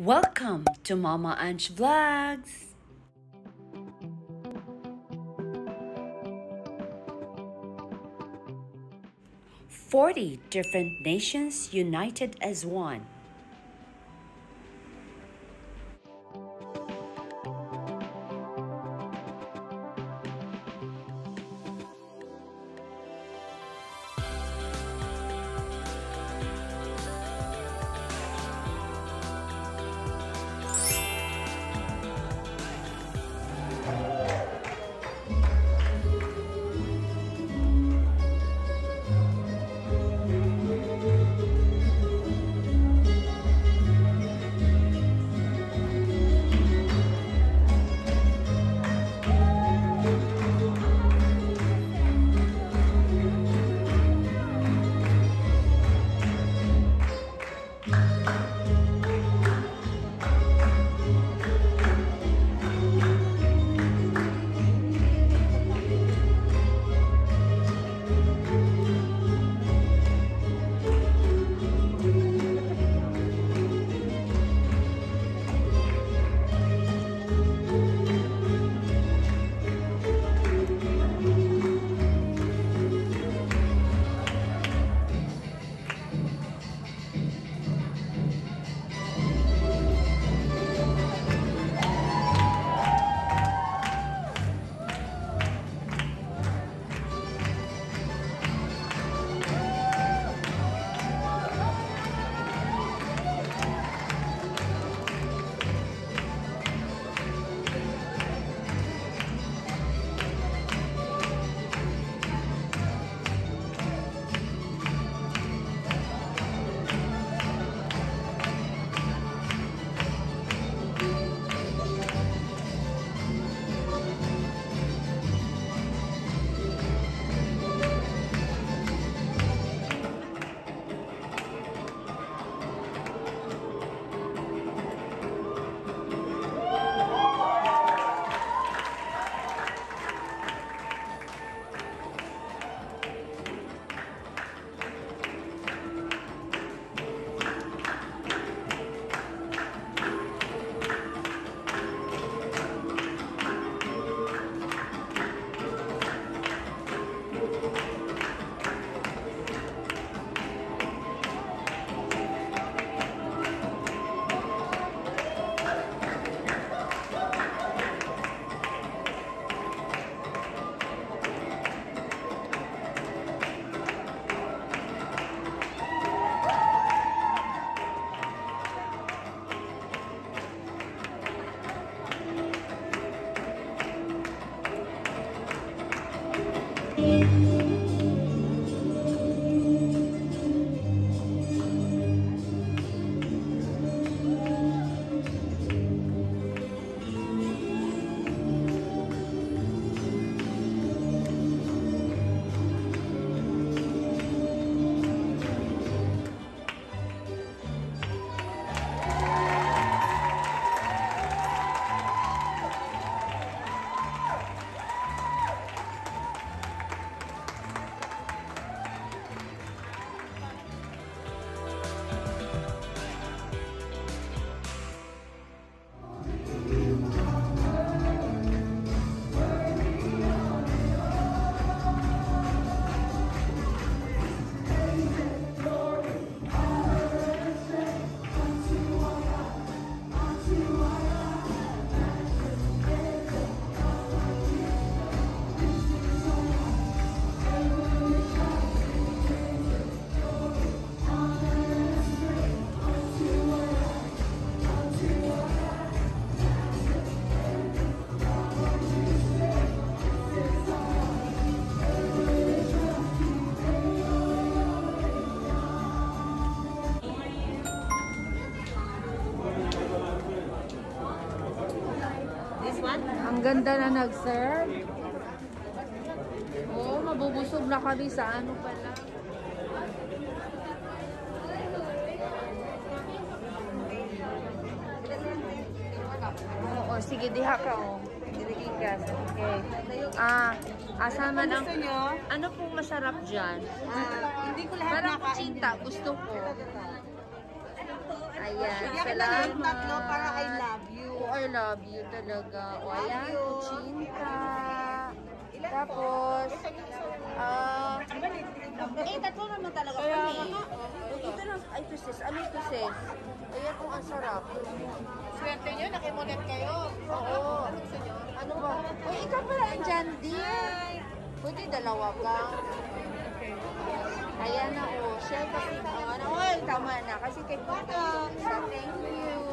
Welcome to Mama Ange Vlogs! Forty different nations united as one. One? Ang ganda na nag-serve. Oo, mabubusog na kami sa ano pala. Oo, sige, diha ka, oh. Diligigas. Okay. Ah, asa man ang... Gusto nyo? Ano pong masarap dyan? Ah, hindi ko lahat Parang nakain. kuchinta, gusto ko. Ayan. Bigyan kita ng tatlo para I love you. Oh, I love you talaga. O, ayan, you. kuchinta. Tapos, ah, eh, tatlo naman talaga kami. Ito na, ay, ito sis. Ano ito sis? Ayan kung ang sarap. Swerte nyo, nakimulit kayo. Oo. Ano ba? Uy, ikaw pala ang Jandy. Pwede dalawa ka. Ayan na oh. o. Shell kasi. Oh, ano, oil. Tama na. Kasi kay Kuya. So, thank you.